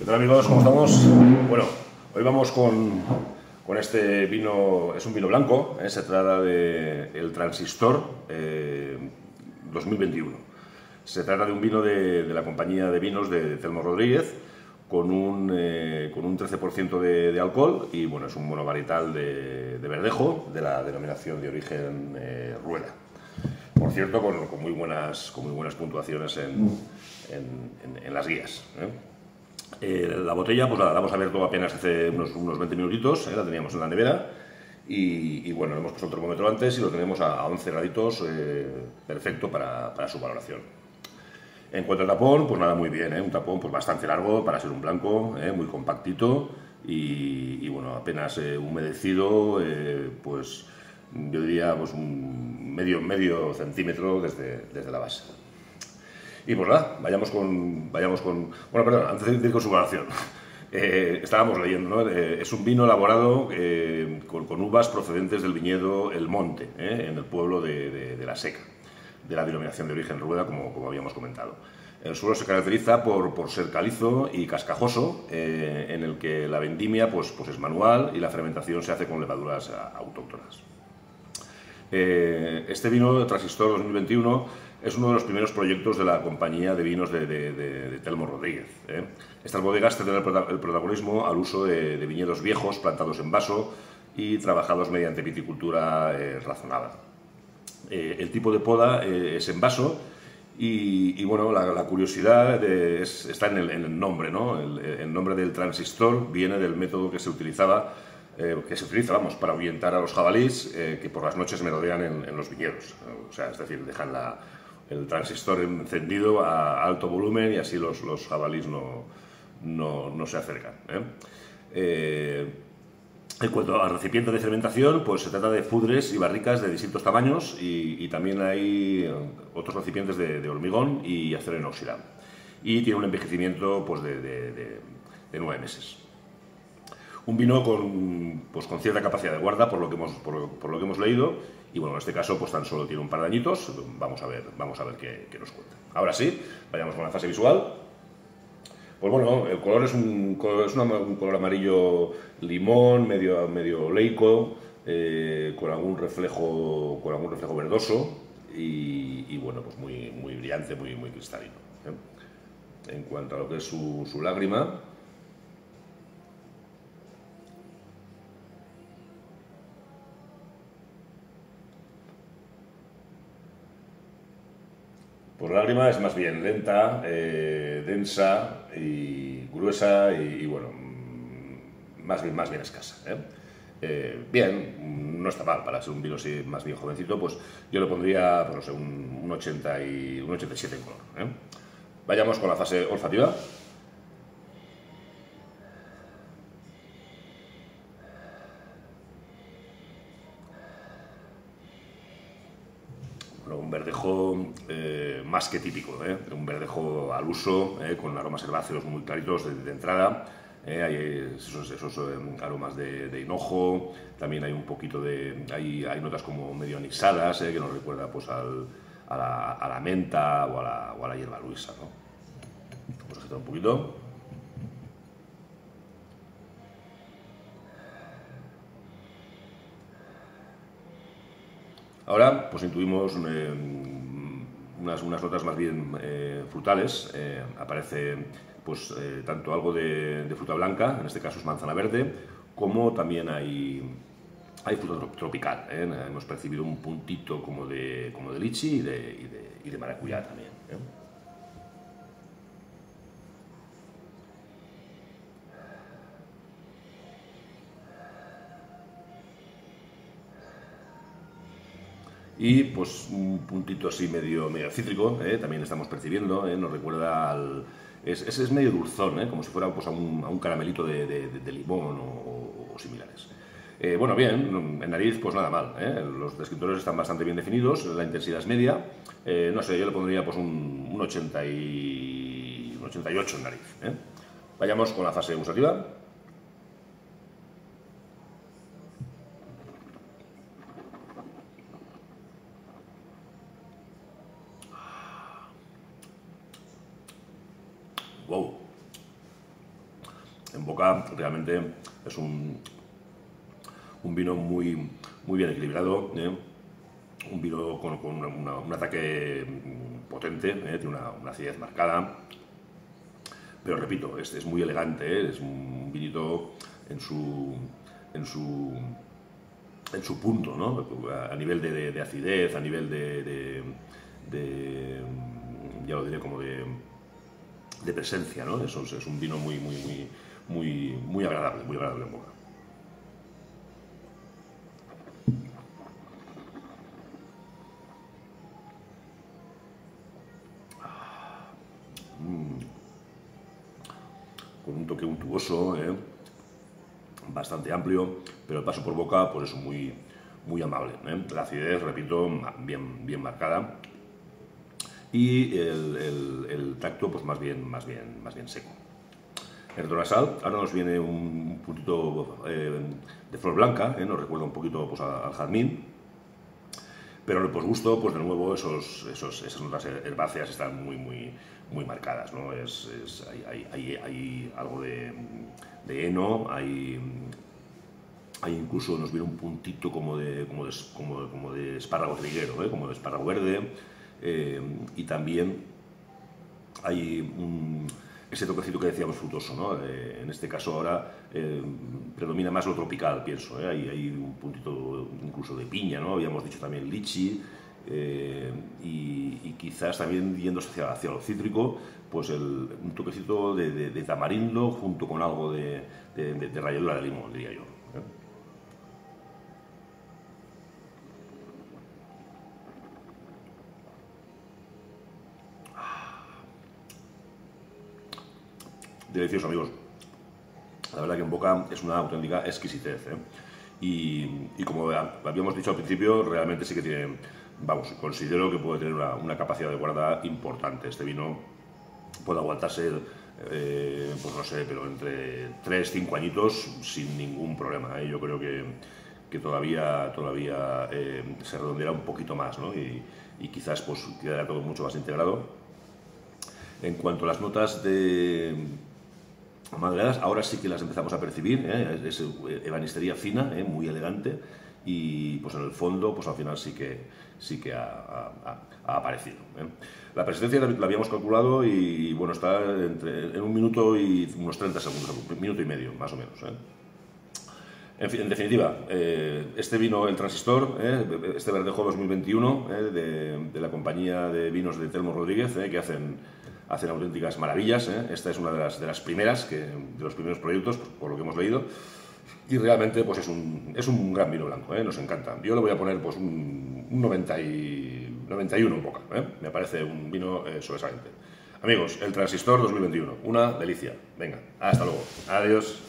¿Qué tal amigos? ¿Cómo estamos? Bueno, hoy vamos con, con este vino, es un vino blanco, ¿eh? se trata de el Transistor eh, 2021. Se trata de un vino de, de la compañía de vinos de Telmo Rodríguez con un, eh, con un 13% de, de, alcohol y bueno, es un monovarietal de, de verdejo de la denominación de origen eh, Rueda. Por cierto, con, con, muy, buenas, con muy buenas puntuaciones en, en, en, en las guías. ¿Eh? La botella, pues la damos abierto apenas hace unos, unos 20 minutitos, ¿eh? la teníamos en la nevera. Y, bueno, hemos puesto el termómetro antes y lo tenemos a, a 11 graditos, eh, perfecto para, para, su valoración. En cuanto al tapón, pues nada, muy bien, un tapón pues bastante largo para ser un blanco, muy compactito y, y, bueno, apenas humedecido, pues yo diría pues un medio, medio centímetro desde, desde la base. Y pues nada, vayamos con, vayamos con... Bueno, perdón, antes de ir con su valoración. Eh, estábamos leyendo, ¿no? Eh, es un vino elaborado eh, con, uvas procedentes del viñedo El Monte, en el pueblo de, de, La Seca, de la denominación de origen rueda, como, como habíamos comentado. El suelo se caracteriza por, por ser calizo y cascajoso, en el que la vendimia pues, pues es manual y la fermentación se hace con levaduras autóctonas. este vino, Transistor 2021, es uno de los primeros proyectos de la compañía de vinos de, Telmo Rodríguez. ¿eh? Estas bodegas tendrán el protagonismo al uso de, viñedos viejos plantados en vaso y trabajados mediante viticultura eh, razonada. Eh, el tipo de poda es en vaso y, bueno, la, curiosidad es, está en el, nombre. ¿no? El, el, nombre del transistor viene del método que se utilizaba que se utiliza, vamos, para ahuyentar a los jabalíes que por las noches merodean en, en los viñedos. O sea, es decir, dejan la, el transistor encendido a alto volumen y así los, los jabalís no, no, no, se acercan. ¿eh? Eh, en cuanto al recipiente de fermentación, pues se trata de pudres y barricas de distintos tamaños y, también hay otros recipientes de, hormigón y acero inoxidable. Y tiene un envejecimiento pues, de nueve meses. Un vino con, pues, con cierta capacidad de guarda, por lo que hemos, por, por lo que hemos leído, y bueno, en este caso pues tan solo tiene un par de añitos, vamos a ver, vamos a ver qué, nos cuenta. Ahora sí, vayamos con la fase visual. Pues bueno, el color es un color, es un color amarillo limón, medio, medio leico, eh, con algún reflejo, con algún reflejo verdoso y, y bueno, pues muy, muy brillante, muy, muy cristalino. ¿eh? En cuanto a lo que es su lágrima, Por lágrima es más bien lenta, eh, densa y gruesa y, bueno, mm, más bien, más bien escasa. ¿eh? Eh, bien, no está mal para ser un vino más bien jovencito, pues yo le pondría, pues no sé, un, un 80 y un 87 en color. Vayamos con la fase olfativa. Un verdejo eh, más que típico, ¿eh? un verdejo al uso, eh, con aromas herbáceos muy claritos de, de entrada, eh, hay esos, esos eh, aromas de, de, hinojo, también hay un poquito de, hay, hay notas como medio anisadas, que nos recuerda pues al, a, la, a, la, menta o a la, o a la hierba luisa. ¿no? Vamos a agitar un poquito. Ahora, pues intuimos eh, unas, unas, notas más bien eh, frutales. Eh, aparece pues tanto algo de, fruta blanca, en este caso es manzana verde, como también hay, hay fruta tropical. Hemos percibido un puntito como de, como de lichi y de, y de, y de maracuyá también. Y pues un puntito así medio, medio cítrico, ¿eh? también estamos percibiendo, ¿eh? nos recuerda al... Es, medio dulzón, ¿eh? como si fuera pues, a, un, caramelito de, limón o, similares. Bueno, bien, en nariz pues nada mal, los descriptores están bastante bien definidos, la intensidad es media, no sé, yo le pondría pues un, un, 80 y, un 88 en nariz. Vayamos con la fase gustativa. En boca realmente es un, un vino muy, muy bien equilibrado, ¿eh? un vino con, un ataque potente, ¿eh? tiene una, acidez marcada, pero repito, este es muy elegante, ¿eh? es un vinito en su, en su, en su punto, ¿no? a nivel de, acidez, a nivel de, ya lo diré, como de, presencia, ¿no? es, es un vino muy, muy, muy, muy, muy agradable, muy agradable en boca. con un toque untuoso, ¿eh? bastante amplio, pero el paso por boca pues es muy, muy amable. ¿eh? La acidez, repito, bien, bien marcada y el, tacto pues más bien, más bien, más bien seco. El donasal, ahora nos viene un puntito eh, de flor blanca, nos recuerda un poquito pues, al jazmín, pero el posgusto, pues de nuevo, esos, esos, esas notas herbáceas están muy, muy, muy marcadas, ¿no? Es, hay, hay, hay, algo de, de, heno, hay, hay incluso, nos viene un puntito como de, como de, como, como de espárrago triguero, ¿eh? como de espárrago verde, eh, y también hay ese toquecito que decíamos frutoso, ¿no? Eh, en este caso ahora eh, predomina más lo tropical, pienso, ¿eh? hay, un puntito incluso de piña, ¿no? Habíamos dicho también lichi, y, quizás también yendo hacia, hacia lo cítrico, pues un toquecito de, tamarindo junto con algo de, de, de ralladura de limón, diría yo. Delicioso, amigos. La verdad que en boca es una auténtica exquisitez. ¿eh? Y, como habíamos dicho al principio, realmente sí que tiene, vamos, considero que puede tener una, capacidad de guarda importante. Este vino puede aguantarse, eh, pues no sé, pero entre 3, 5 añitos sin ningún problema. ¿eh? Yo creo que, que todavía, todavía se redondeará un poquito más ¿no? y, y, quizás pues quedará todo mucho más integrado. En cuanto a las notas de, madreadas, ahora sí que las empezamos a percibir, ¿eh? es ebanistería fina, ¿eh? muy elegante, y pues en el fondo, pues al final sí que, sí que ha, aparecido. ¿eh? La persistencia la, habíamos calculado y bueno, está entre, en un minuto y unos 30 segundos, un minuto y medio, más o menos. En, definitiva, este vino, el transistor, este Verdejo 2021 de, de, la compañía de vinos de Telmo Rodríguez, que hacen hacen auténticas maravillas. ¿eh? Esta es una de las, de las primeras, que, de los primeros proyectos, por lo que hemos leído. Y realmente pues es un, es un gran vino blanco, ¿eh? nos encanta. Yo le voy a poner pues un, 90 y, 91 un poco. ¿eh? Me parece un vino sobresaliente. Amigos, el Transistor 2021, una delicia. Venga, hasta luego. Adiós.